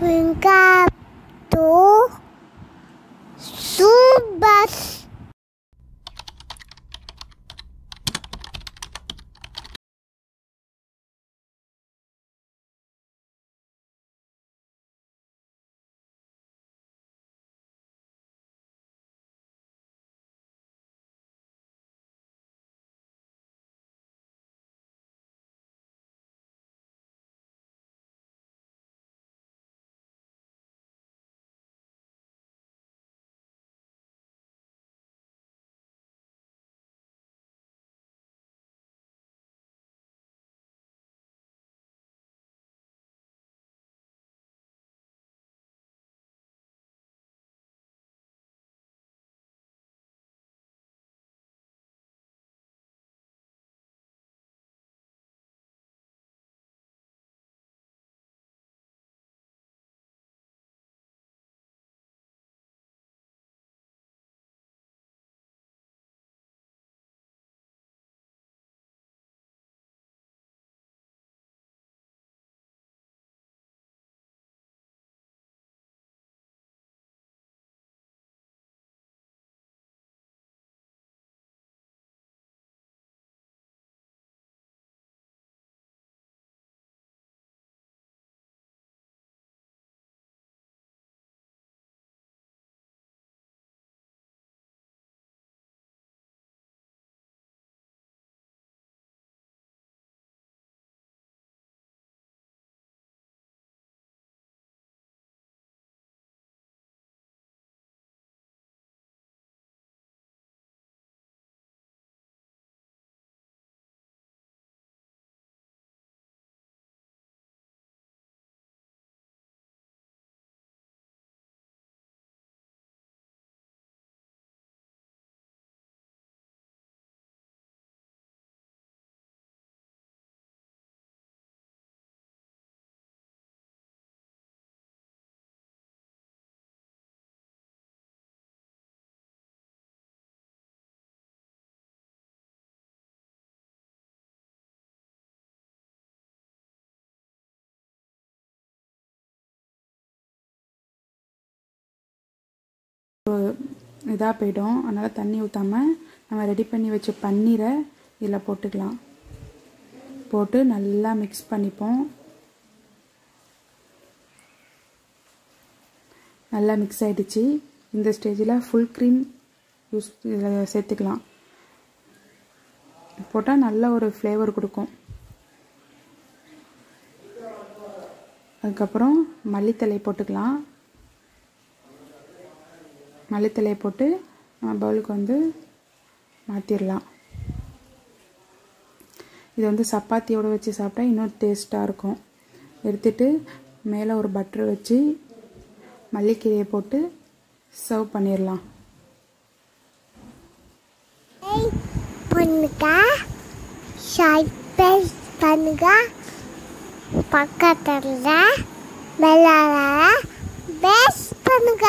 Um subas? இதாக போயிடும். அதனால் தண்ணி ஊற்றாமல் நம்ம ரெடி பண்ணி வச்ச பன்னீரை இதில் போட்டுக்கலாம். போட்டு நல்லா மிக்ஸ் பண்ணிப்போம். நல்லா மிக்ஸ் ஆகிடுச்சு இந்த ஸ்டேஜில் ஃபுல் க்ரீம் யூஸ் இதில் சேர்த்துக்கலாம். போட்டால் நல்ல ஒரு ஃப்ளேவர் கொடுக்கும். அதுக்கப்புறம் மல்லித்தலை போட்டுக்கலாம். மல்லித்தலையை போட்டு நம்ம பவுலுக்கு வந்து மாற்றிடலாம் இது வந்து சப்பாத்தியோடு வச்சு சாப்பிட்டா இன்னும் டேஸ்ட்டாக இருக்கும். எடுத்துட்டு மேலே ஒரு பட்டர் வச்சு மல்லிக்கீரையை போட்டு சர்வ் பண்ணிடலாம் பண்ணுங்க சைபேஸ் பண்ணுங்க பக்கத்தில் விளாட பெஸ்ட் பண்ணுங்க